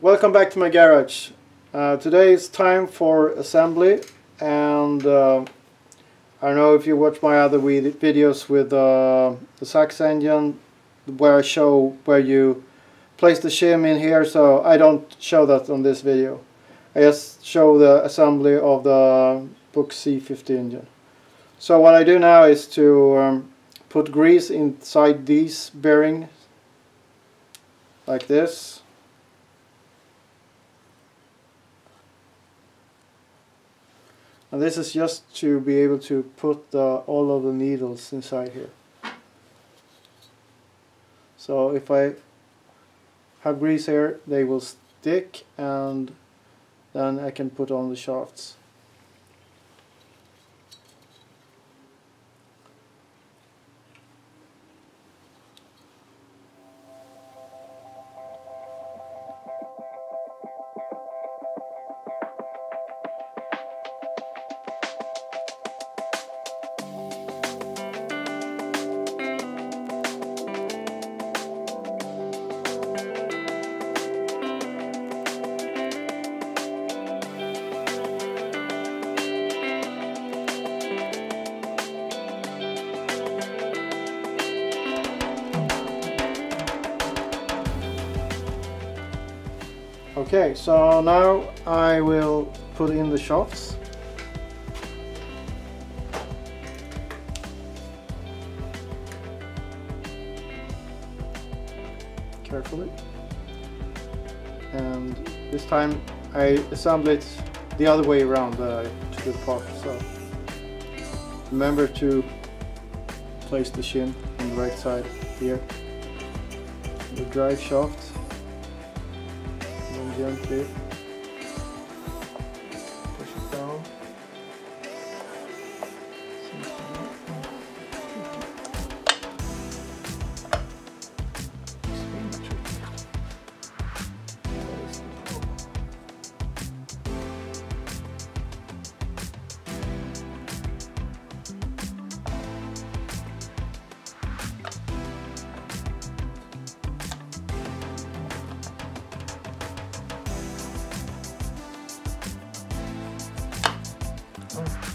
welcome back to my garage. Uh, today is time for assembly and uh, I don't know if you watch my other videos with uh, the Sachs engine where I show where you place the shim in here so I don't show that on this video. I just show the assembly of the Puch Z50 engine. So what I do now is to um, put grease inside these bearings like this and this is just to be able to put the, all of the needles inside here. So if I have grease here they will stick and then I can put on the shafts Okay, so now I will put in the shafts. Carefully. And this time I assemble it the other way around uh, to the part. So remember to place the shim on the right side here. The drive shaft gently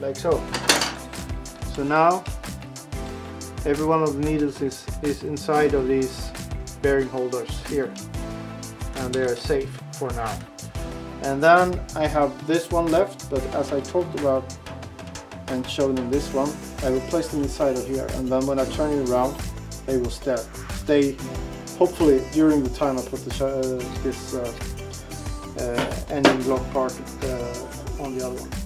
like so. So now every one of the needles is, is inside of these bearing holders here and they are safe for now. And then I have this one left but as I talked about and shown in this one I will place them inside of here and then when I turn it around they will stay, stay hopefully during the time I put the uh, this uh, uh, block part uh, on the other one.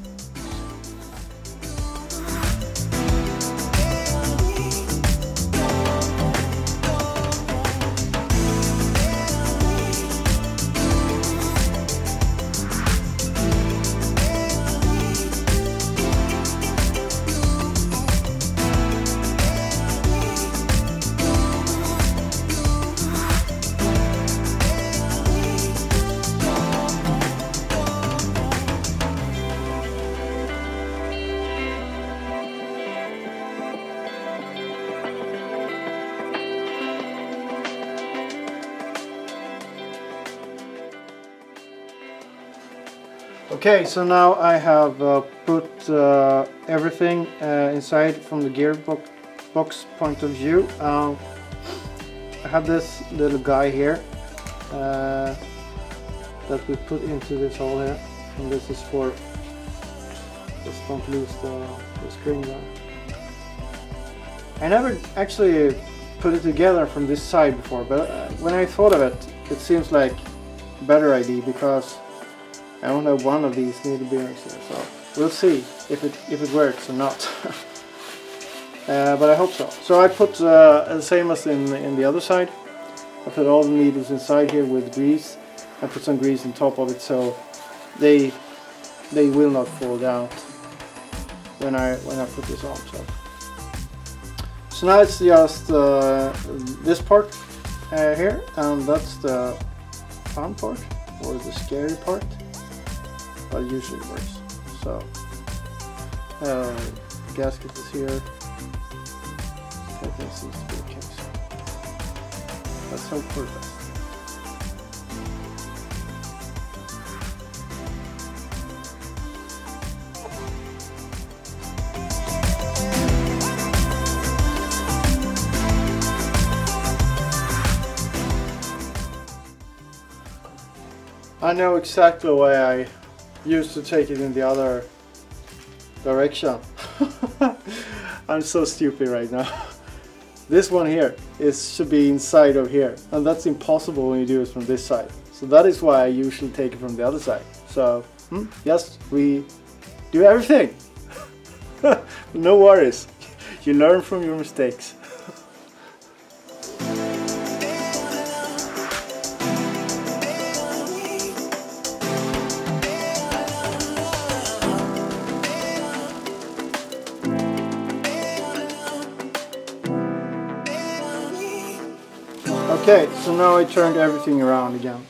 Okay, so now I have uh, put uh, everything uh, inside from the gearbox point of view. Um, I have this little guy here uh, that we put into this hole here, and this is for just don't lose the, the string there. I never actually put it together from this side before, but uh, when I thought of it, it seems like better idea because I only have one of these needle bearings here, so we'll see if it if it works or not. uh, but I hope so. So I put uh, the same as in in the other side. I put all the needles inside here with grease. I put some grease on top of it so they they will not fall down when I when I put this on. So, so now it's just uh, this part uh, here, and that's the fun part or the scary part are usually works, So, uh, gasket is here. Everything seems to be the case. Let's hope for that. I know exactly why I used to take it in the other direction. I'm so stupid right now. This one here is should be inside of here and that's impossible when you do it from this side. So that is why I usually take it from the other side. So hmm, yes, we do everything. no worries. You learn from your mistakes. Okay, so now I turned everything around again.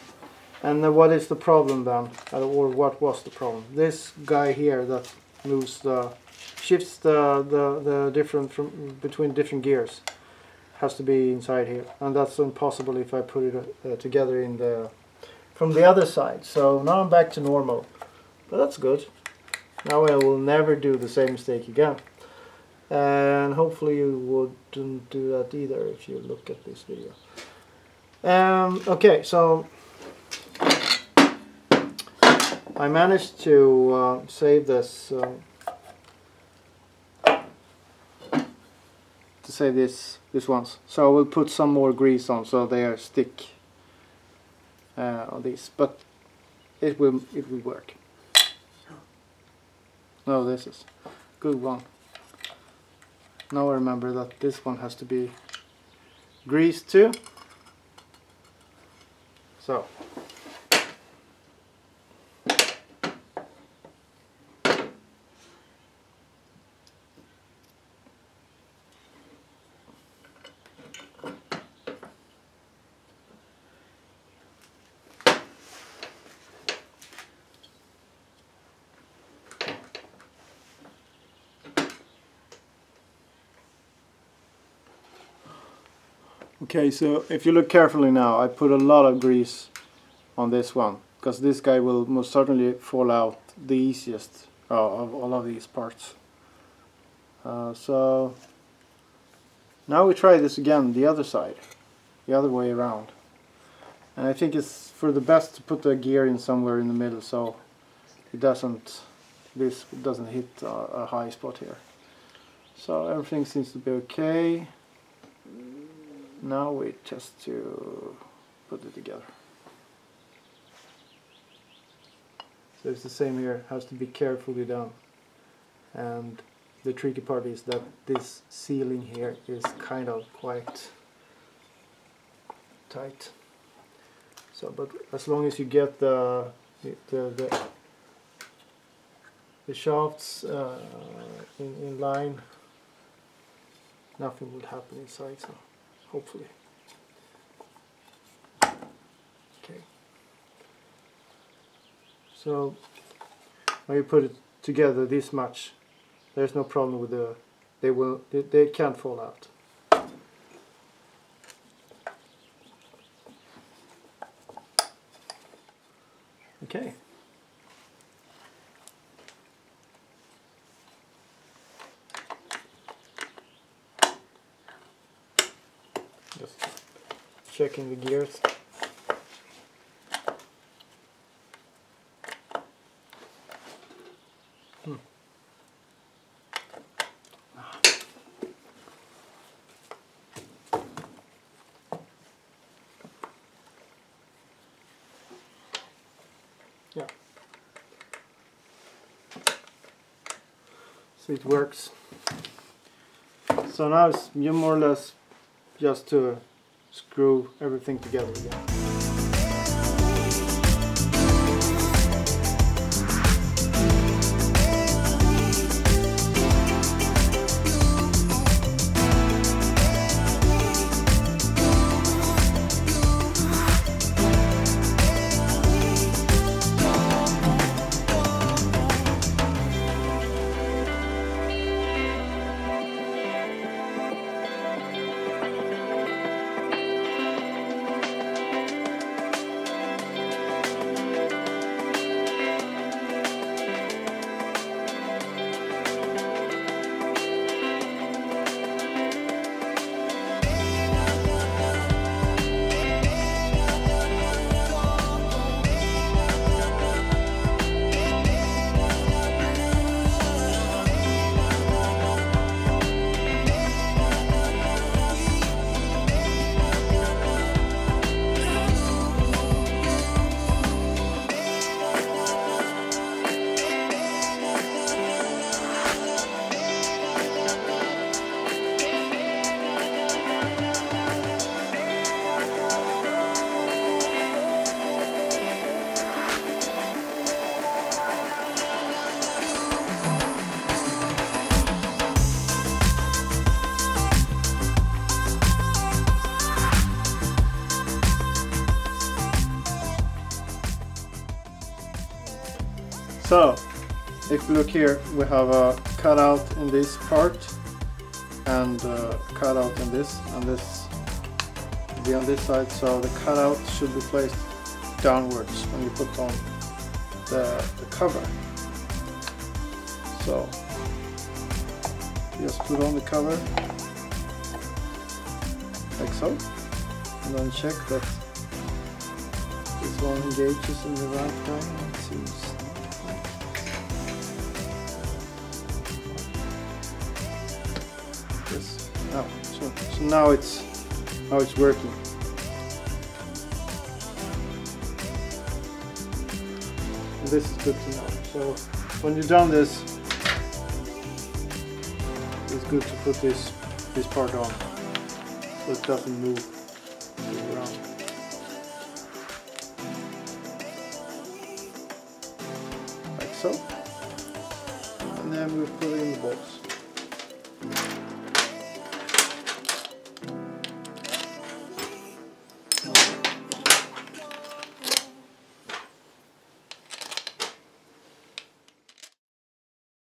And uh, what is the problem then? Uh, or what was the problem? This guy here that moves the shifts the the, the different from between different gears has to be inside here and that's impossible if I put it uh, together in the from the other side so now I'm back to normal but that's good now I will never do the same mistake again and hopefully you wouldn't do that either if you look at this video um, okay, so I managed to uh, save this uh, to save this this ones. So I will put some more grease on so they are stick uh, on these, but it will it will work. No, this is good one. Now I remember that this one has to be greased too. So, Okay, so if you look carefully now, I put a lot of grease on this one because this guy will most certainly fall out the easiest uh, of all of these parts. Uh, so now we try this again the other side, the other way around. And I think it's for the best to put the gear in somewhere in the middle so it doesn't, this doesn't hit a, a high spot here. So everything seems to be okay now we just to put it together. So it's the same here, has to be carefully done. And the tricky part is that this sealing here is kind of quite tight. So, but as long as you get the the the, the shafts uh, in, in line, nothing will happen inside. So hopefully. Okay. So when you put it together this much, there's no problem with the, they will, they, they can't fall out. Okay. Checking the gears. Hmm. Yeah. So it works. So now it's more or less just to screw everything together again. So, if you look here, we have a cutout in this part and uh, cutout in this, and this be on this side. So the cutout should be placed downwards when you put on the, the cover. So just put on the cover like so, and then check that this one engages in the right way. It seems Oh, so, so now it's now it's working. And this is good to know. So when you've done this, it's good to put this this part on so it doesn't move move around. Like so. And then we'll put it in the box.